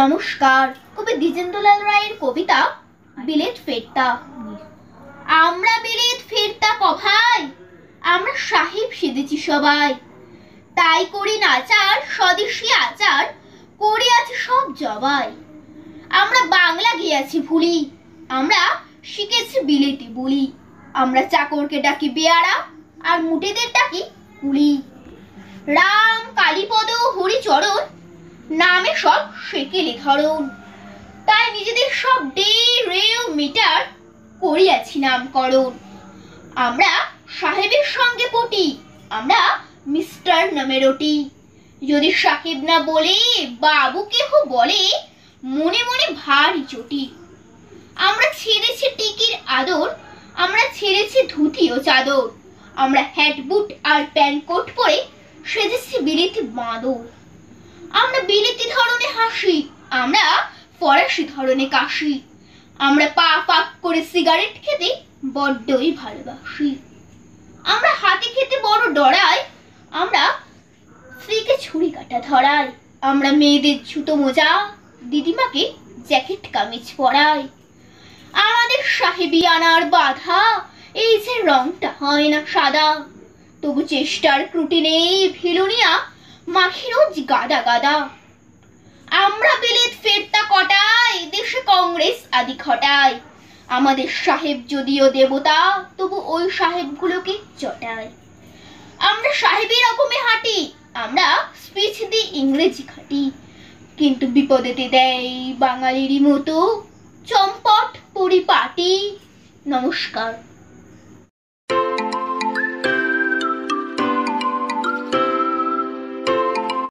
নমস্কার। কবি দ্বিজেন্দ্রলাল রায়ের কবিতা, বিলেত ফেরতা। আমরা বিলেত ফেরতা কভাই? আমরা সাহেব সেজেছি সবাই। তাই করি নাচার স্বদেশী আচার, করে আছে সব জবাই। আমরা বাংলা গিয়াছি ভুলি, আমরা শিখেছি বিলেতি বলি। আমরা চাকরকে ডাকি বেয়ারা, আর মুটেদের ডাকি কুলি। রাম কালীপদ হরিচরণ নামে সব সেকেলে ধরন তাই নিজেদের সব ডে রেও মিটার করিয়াছি নামকরণ। আমরা সাহেবের সঙ্গে পটি, আমরা মিস্টার নামে রটি। যদি সাহেব না বলে, বাবু কেহ বলে, মনে মনে ভারী চটি আমরা ছেড়েছি টিকির আদর, আমরা ছেড়েছি ধুতি ও চাদর। আমরা হ্যাট বুট আর প্যান্ট কোট পরে সেজেছি বিলিতি বাঁদর। আমরা বিলিতি ধরনে হাসি, আমরা ফরাসি ধরনে কাশি। আমরা পা পাক করে সিগারেট খেতে বড্ডই ভালোবাসি। আমরা হাতে খেতে বড় ডরাই, আমরা স্ত্রীকে ছুরি কাটা ধরাই। আমরা মেয়েদের জুতো মোজা, দিদিমাকে জ্যাকেট কামিজ পরাই। আমাদের সাহেবি আনার বাধা, এই যে রংটা হয় না সাদা, তবু চেষ্টার ত্রুটি নেই ভিলুনিয়া মাখি রোজ গাদা গাদা। আমরা বিলেত ফেরতা কটাই, দেশে কংগ্রেস আদি ঘটায় আমাদের সাহেব যদিও দেবতা, তবু ওই সাহেবগুলোকে চটায় আমরা সাহেবী রকমে হাঁটি, আমরা স্পিচ দিয়ে ইংরেজি খাটি। কিন্তু বিপদেতে দেয় বাঙালিরই মতো চম্পট পরিপাটি। নমস্কার।